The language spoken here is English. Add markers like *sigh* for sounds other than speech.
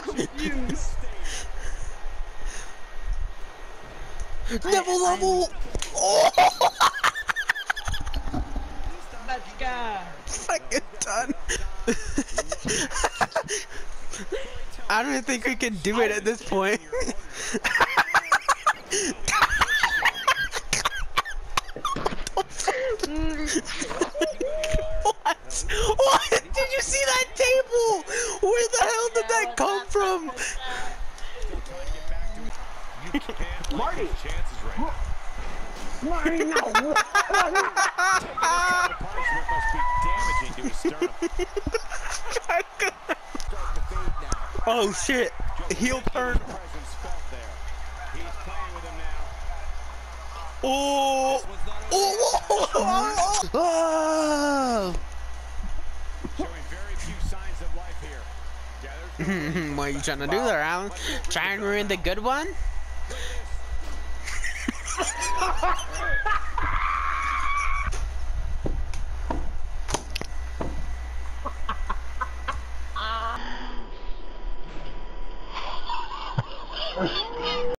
confused. Level level. Oh, Let's go. fucking done. I don't even think we can do it at this point. *laughs* that come from? Marty. Chances right now. Marty, no. Punishment must be damaging to his *laughs* sternum. Starting to fade now. Oh shit. Heel turn. Presence felt there. He's playing with him now. Oh. Oh. oh, oh, oh. *laughs* what are you trying to do there, Alan? Trying to ruin the good one? *laughs*